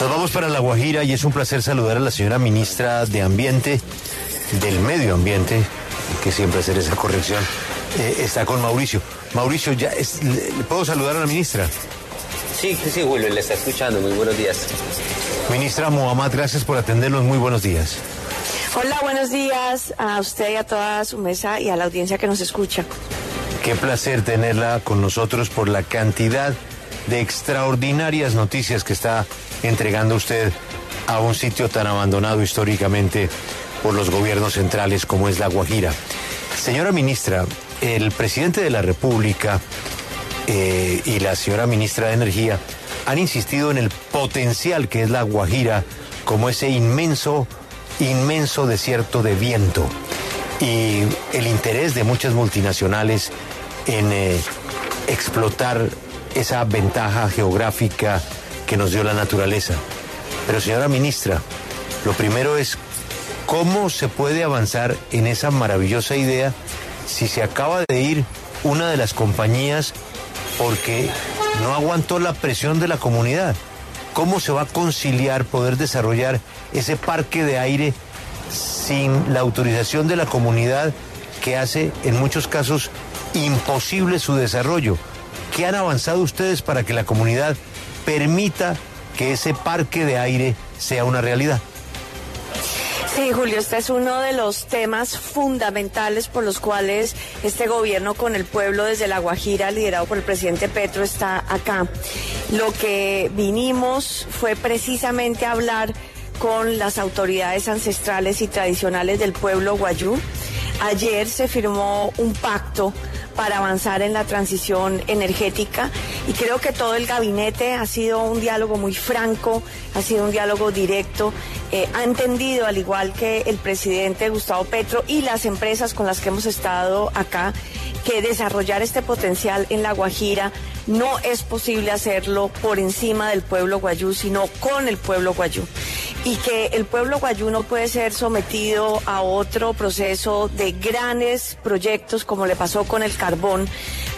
Nos vamos para La Guajira y es un placer saludar a la señora ministra de Ambiente, del Medio Ambiente, que siempre hacer esa corrección. Eh, está con Mauricio. Mauricio, ya ¿le, puedo saludar a la ministra? Sí, sí, Julio, le está escuchando. Muy buenos días. Ministra Mohamed, gracias por atendernos. Muy buenos días. Hola, buenos días a usted y a toda su mesa y a la audiencia que nos escucha. Qué placer tenerla con nosotros por la cantidad de extraordinarias noticias que está entregando usted a un sitio tan abandonado históricamente por los gobiernos centrales como es La Guajira. Señora ministra, el presidente de la República eh, y la señora ministra de Energía han insistido en el potencial que es La Guajira como ese inmenso, inmenso desierto de viento y el interés de muchas multinacionales en eh, explotar esa ventaja geográfica que nos dio la naturaleza. Pero señora ministra, lo primero es cómo se puede avanzar en esa maravillosa idea si se acaba de ir una de las compañías porque no aguantó la presión de la comunidad. ¿Cómo se va a conciliar poder desarrollar ese parque de aire sin la autorización de la comunidad que hace en muchos casos imposible su desarrollo? ¿Qué han avanzado ustedes para que la comunidad permita que ese parque de aire sea una realidad. Sí, Julio, este es uno de los temas fundamentales por los cuales este gobierno con el pueblo desde La Guajira, liderado por el presidente Petro, está acá. Lo que vinimos fue precisamente hablar con las autoridades ancestrales y tradicionales del pueblo guayú. Ayer se firmó un pacto para avanzar en la transición energética. Y creo que todo el gabinete ha sido un diálogo muy franco, ha sido un diálogo directo, eh, ha entendido al igual que el presidente Gustavo Petro y las empresas con las que hemos estado acá que desarrollar este potencial en La Guajira no es posible hacerlo por encima del pueblo guayú, sino con el pueblo guayú y que el pueblo guayú no puede ser sometido a otro proceso de grandes proyectos como le pasó con el carbón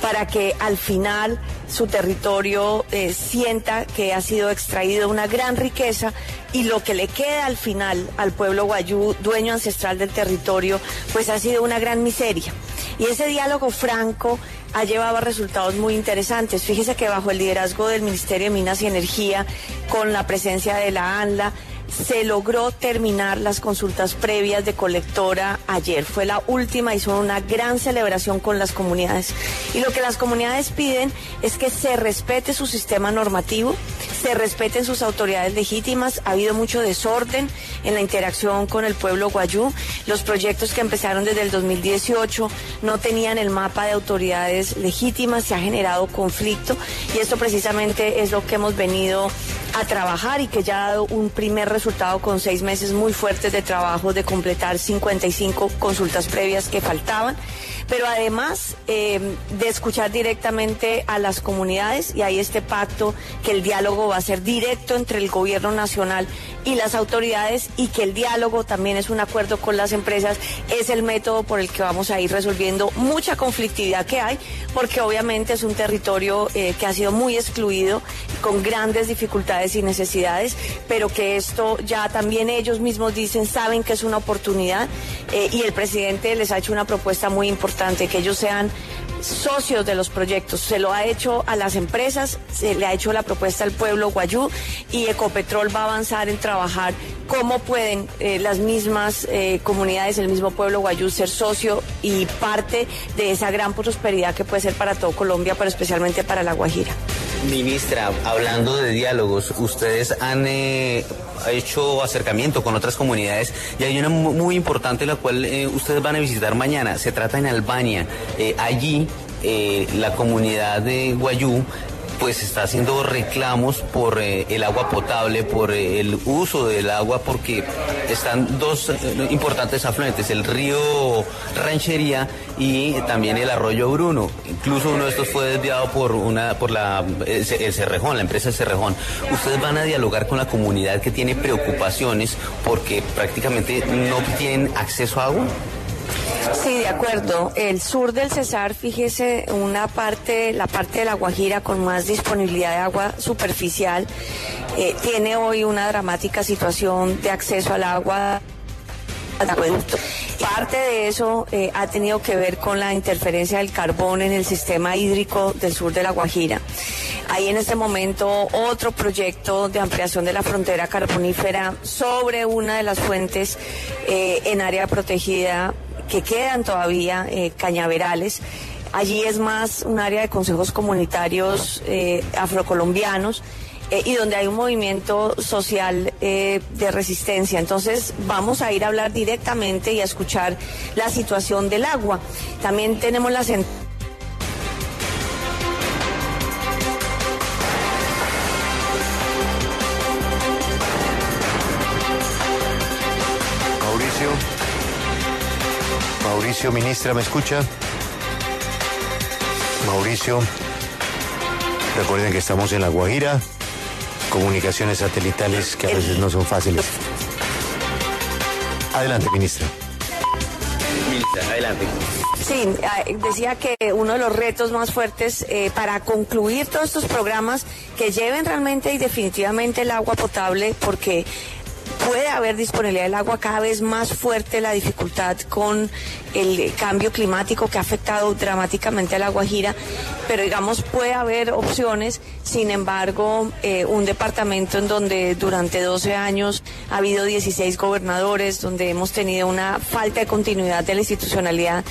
para que al final su territorio eh, sienta que ha sido extraído una gran riqueza y lo que le queda al final al pueblo guayú, dueño ancestral del territorio, pues ha sido una gran miseria. Y ese diálogo franco ha llevado a resultados muy interesantes. Fíjese que bajo el liderazgo del Ministerio de Minas y Energía, con la presencia de la ANLA, se logró terminar las consultas previas de colectora ayer. Fue la última y son una gran celebración con las comunidades. Y lo que las comunidades piden es que se respete su sistema normativo, se respeten sus autoridades legítimas. Ha habido mucho desorden en la interacción con el pueblo guayú. Los proyectos que empezaron desde el 2018 no tenían el mapa de autoridades legítimas, se ha generado conflicto y esto precisamente es lo que hemos venido a trabajar y que ya ha dado un primer resultado con seis meses muy fuertes de trabajo de completar 55 consultas previas que faltaban. Pero además eh, de escuchar directamente a las comunidades y hay este pacto que el diálogo va a ser directo entre el gobierno nacional y las autoridades y que el diálogo también es un acuerdo con las empresas, es el método por el que vamos a ir resolviendo mucha conflictividad que hay, porque obviamente es un territorio eh, que ha sido muy excluido, con grandes dificultades y necesidades, pero que esto ya también ellos mismos dicen, saben que es una oportunidad eh, y el presidente les ha hecho una propuesta muy importante que ellos sean socios de los proyectos. Se lo ha hecho a las empresas, se le ha hecho la propuesta al pueblo guayú y Ecopetrol va a avanzar en trabajar cómo pueden eh, las mismas eh, comunidades, el mismo pueblo guayú ser socio y parte de esa gran prosperidad que puede ser para todo Colombia, pero especialmente para La Guajira. Ministra, hablando de diálogos, ustedes han eh, hecho acercamiento con otras comunidades y hay una muy importante la cual eh, ustedes van a visitar mañana. Se trata en Albania. Eh, allí la comunidad de Guayú pues está haciendo reclamos por eh, el agua potable, por eh, el uso del agua, porque están dos eh, importantes afluentes, el río Ranchería y también el arroyo Bruno. Incluso uno de estos fue desviado por una, por la el, Cerrejón, la empresa Cerrejón. Ustedes van a dialogar con la comunidad que tiene preocupaciones porque prácticamente no tienen acceso a agua. Sí, de acuerdo. El sur del Cesar, fíjese, una parte, la parte de la Guajira con más disponibilidad de agua superficial, eh, tiene hoy una dramática situación de acceso al agua. Parte de eso eh, ha tenido que ver con la interferencia del carbón en el sistema hídrico del sur de la Guajira. Hay en este momento otro proyecto de ampliación de la frontera carbonífera sobre una de las fuentes eh, en área protegida que quedan todavía eh, cañaverales. Allí es más un área de consejos comunitarios eh, afrocolombianos eh, y donde hay un movimiento social de resistencia. Entonces vamos a ir a hablar directamente y a escuchar la situación del agua. También tenemos la Mauricio, ministra, ¿me escucha? Mauricio, recuerden que estamos en La Guajira, comunicaciones satelitales que a veces no son fáciles. Adelante, ministra. Ministra, adelante. Sí, ah, decía que uno de los retos más fuertes eh, para concluir todos estos programas que lleven realmente y definitivamente el agua potable, porque puede haber disponibilidad del agua cada vez más fuerte, la dificultad con el cambio climático que ha afectado dramáticamente a la Guajira, pero digamos puede haber opciones, sin embargo, eh, un departamento en donde durante 12 años ha habido 16 gobernadores, donde hemos tenido una falta de continuidad de la institucionalidad,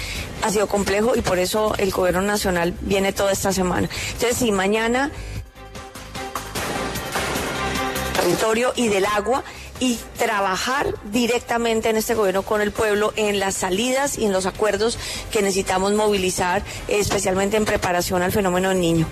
ha sido complejo y por eso el gobierno nacional viene toda esta semana. Entonces, si mañana territorio y del agua y trabajar directamente en este gobierno con el pueblo en las salidas y en los acuerdos que necesitamos movilizar, especialmente en preparación al fenómeno del niño.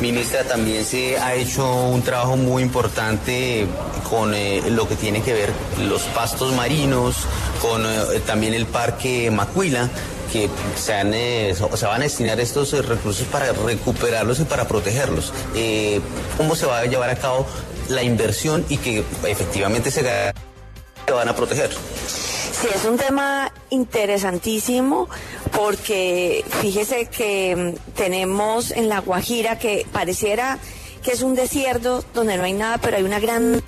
Ministra, también se ha hecho un trabajo muy importante con eh, lo que tiene que ver los pastos marinos, con eh, también el parque Macuila que se, eh, se, van a destinar estos recursos para recuperarlos y para protegerlos. ¿Cómo se va a llevar a cabo la inversión y que efectivamente se van a proteger. Sí, es un tema interesantísimo porque fíjese que mm, tenemos en La Guajira que pareciera que es un desierto donde no hay nada, pero hay una gran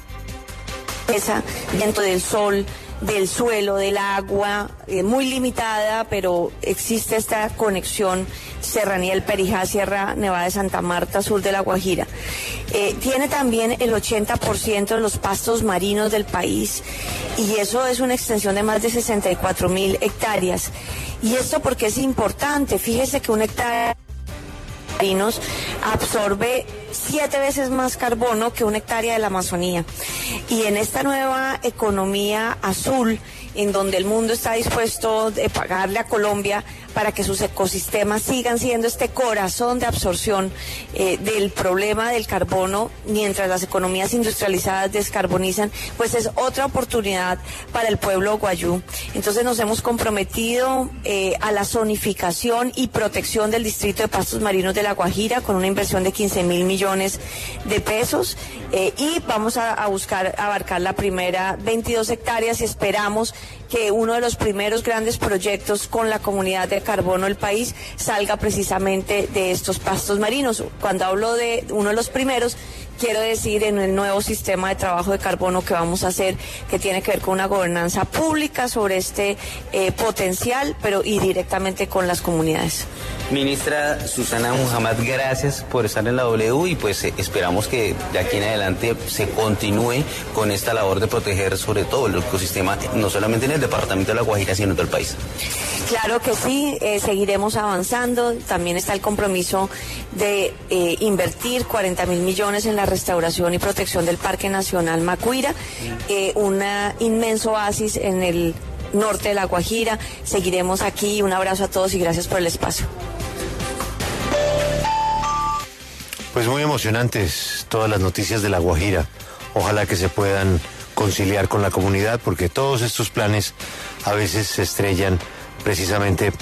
mesa viento del sol, del suelo, del agua, eh, muy limitada, pero existe esta conexión Serranía del Perijá, Sierra Nevada de Santa Marta, sur de La Guajira. Eh, tiene también el 80% de los pastos marinos del país y eso es una extensión de más de 64 mil hectáreas. Y esto porque es importante, fíjese que un hectárea marinos absorbe siete veces más carbono que una hectárea de la Amazonía. Y en esta nueva economía azul, en donde el mundo está dispuesto a pagarle a Colombia para que sus ecosistemas sigan siendo este corazón de absorción eh, del problema del carbono mientras las economías industrializadas descarbonizan, pues es otra oportunidad para el pueblo guayú. Entonces nos hemos comprometido eh, a la zonificación y protección del distrito de pastos marinos de La Guajira con una inversión de 15 mil millones de pesos eh, y vamos a, a buscar abarcar la primera 22 hectáreas y esperamos que uno de los primeros grandes proyectos con la comunidad de carbono del país salga precisamente de estos pastos marinos. Cuando hablo de uno de los primeros, quiero decir en el nuevo sistema de trabajo de carbono que vamos a hacer, que tiene que ver con una gobernanza pública sobre este eh, potencial, pero y directamente con las comunidades. Ministra Susana Muhammad, gracias por estar en la W y pues eh, esperamos que de aquí en adelante se continúe con esta labor de proteger sobre todo el ecosistema, no solamente en el departamento de La Guajira, sino en todo el país. Claro que sí, eh, seguiremos avanzando. También está el compromiso de eh, invertir 40 mil millones en la restauración y protección del Parque Nacional Macuira, un inmenso oasis en el norte de La Guajira. Seguiremos aquí. Un abrazo a todos y gracias por el espacio. Pues muy emocionantes todas las noticias de La Guajira. Ojalá que se puedan conciliar con la comunidad porque todos estos planes a veces se estrellan precisamente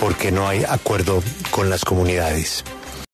porque no hay acuerdo con las comunidades.